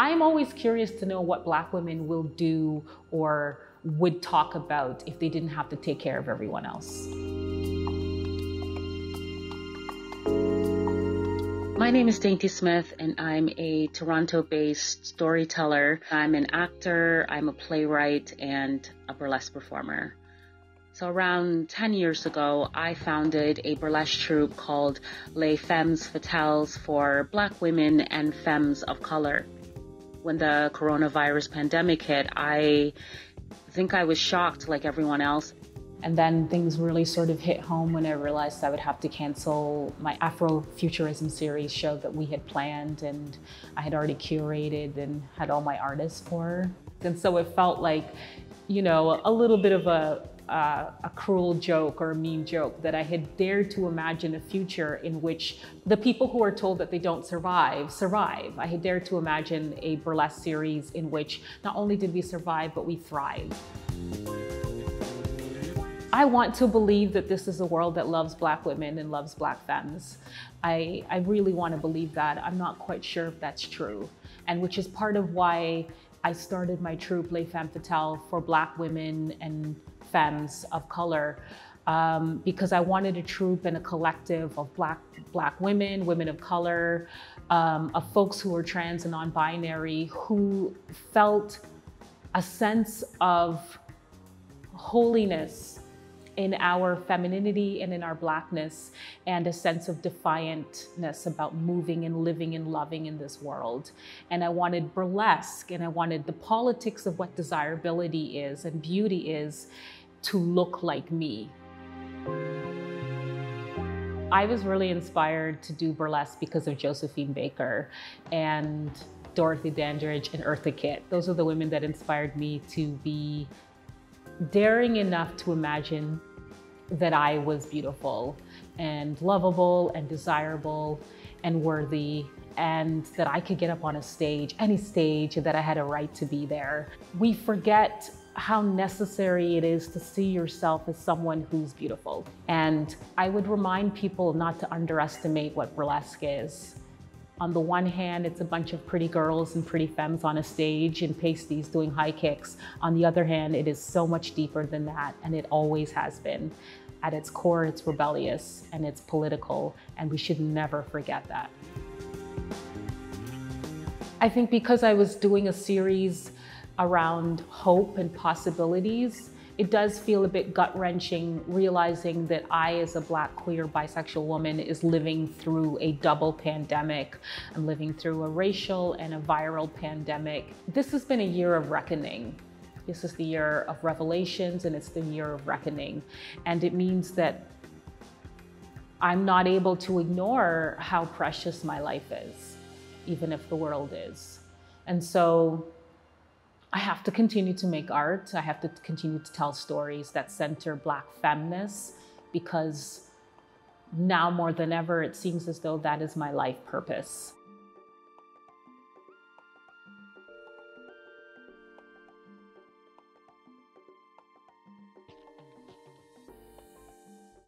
I'm always curious to know what Black women will do or would talk about if they didn't have to take care of everyone else. My name is Dainty Smith, and I'm a Toronto based storyteller. I'm an actor, I'm a playwright, and a burlesque performer. So, around 10 years ago, I founded a burlesque troupe called Les Femmes Fatales for Black women and femmes of color. When the coronavirus pandemic hit, I think I was shocked like everyone else. And then things really sort of hit home when I realized I would have to cancel my Afrofuturism series show that we had planned and I had already curated and had all my artists for. And so it felt like, you know, a little bit of a, uh, a cruel joke or a mean joke that I had dared to imagine a future in which the people who are told that they don't survive, survive. I had dared to imagine a burlesque series in which not only did we survive, but we thrive. I want to believe that this is a world that loves black women and loves black femmes. I, I really want to believe that. I'm not quite sure if that's true. And which is part of why I started my troupe, Les Femmes Fatales, for black women and femmes of color. Um, because I wanted a troupe and a collective of black black women, women of color, um, of folks who were trans and non-binary, who felt a sense of holiness in our femininity and in our blackness and a sense of defiantness about moving and living and loving in this world. And I wanted burlesque and I wanted the politics of what desirability is and beauty is to look like me. I was really inspired to do burlesque because of Josephine Baker and Dorothy Dandridge and Eartha Kitt. Those are the women that inspired me to be daring enough to imagine that I was beautiful and lovable and desirable and worthy and that I could get up on a stage, any stage, that I had a right to be there. We forget how necessary it is to see yourself as someone who's beautiful. And I would remind people not to underestimate what burlesque is. On the one hand, it's a bunch of pretty girls and pretty femmes on a stage in pasties doing high kicks. On the other hand, it is so much deeper than that, and it always has been. At its core, it's rebellious and it's political, and we should never forget that. I think because I was doing a series around hope and possibilities, it does feel a bit gut wrenching realizing that I, as a Black, queer, bisexual woman, is living through a double pandemic. I'm living through a racial and a viral pandemic. This has been a year of reckoning. This is the year of revelations and it's the year of reckoning. And it means that I'm not able to ignore how precious my life is, even if the world is. And so I have to continue to make art. I have to continue to tell stories that center Black femness because now more than ever, it seems as though that is my life purpose.